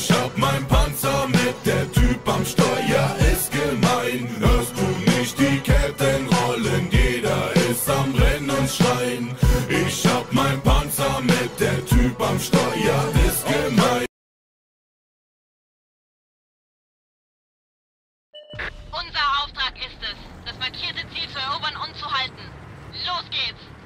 Ich hab mein Panzer mit der Typ am Steuer ist gemein. Hörst du nicht die Ketten rollen, jeder ist am Rennen und schreien. Ich hab mein Panzer mit der Typ am Steuer ist gemein. Unser Auftrag ist es, das markierte Ziel zu erobern und zu halten. Los geht's!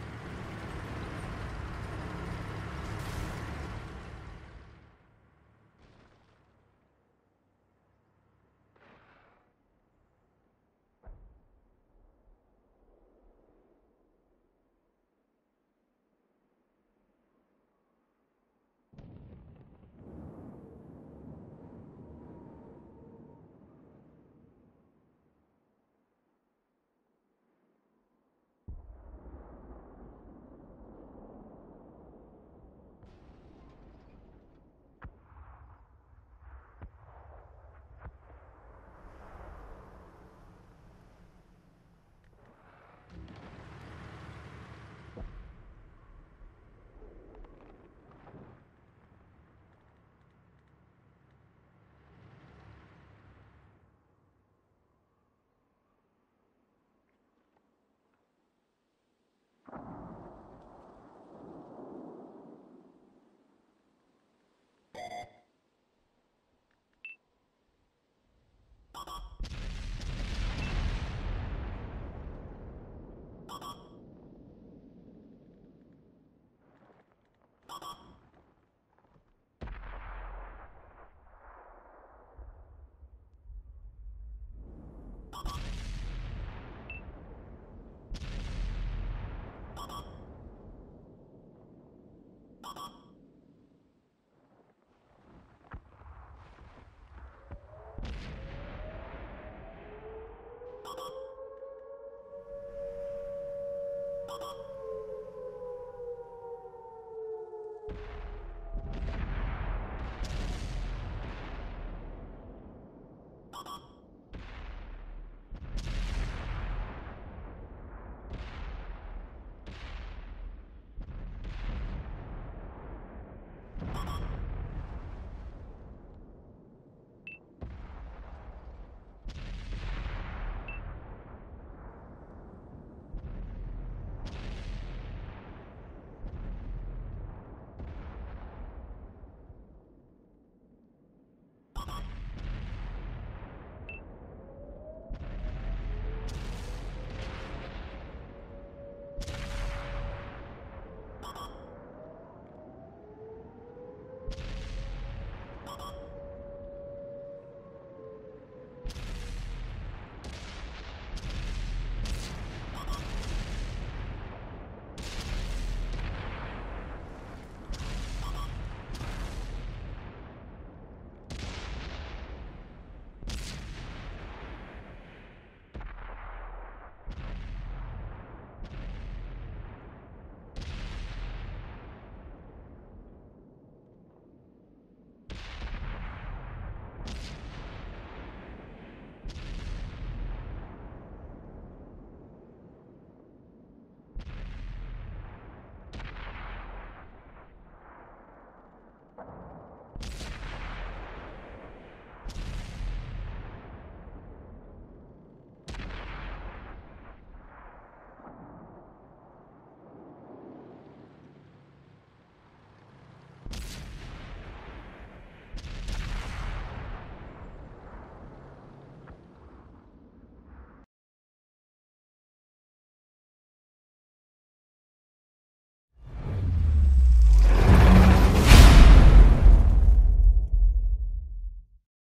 Thank you.